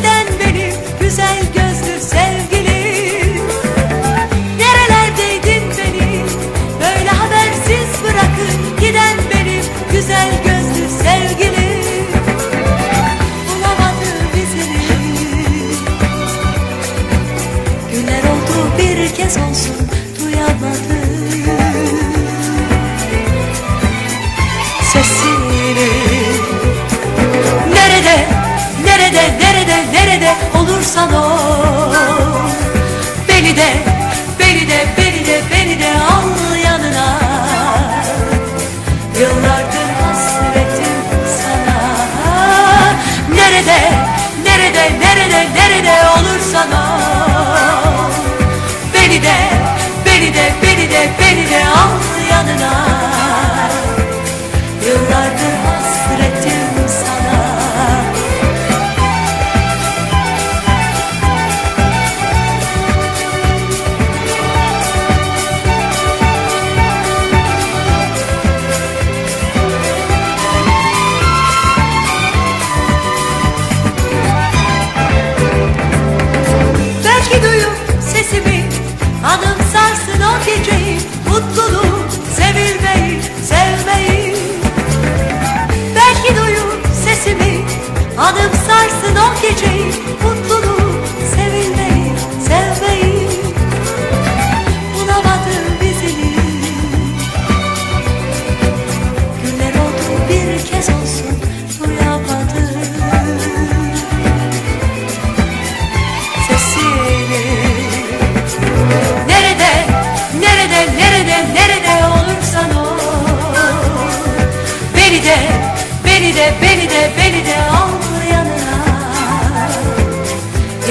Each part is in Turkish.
vida. Olursan ol Beni de, beni de, beni de, beni de al yanına. Yıllardır hasretim sana. Nerede, nerede, nerede, nerede olursan ol Beni de, beni de, beni de, beni de al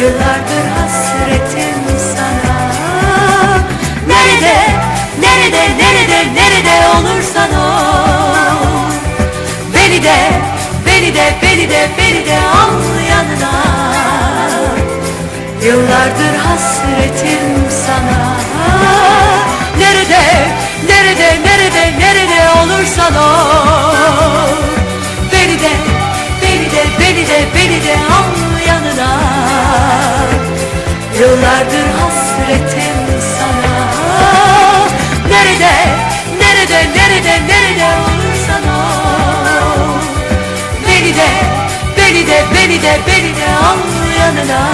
Yıllardır hasretim sana. Nerede, nerede, nerede, nerede olursan ol. Beni de, beni de, beni de, beni de al yanına. Yıllardır hasretim sana. Nerede, nerede, nerede, nerede olursan ol beni de al yanına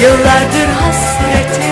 Yıllardır hasretim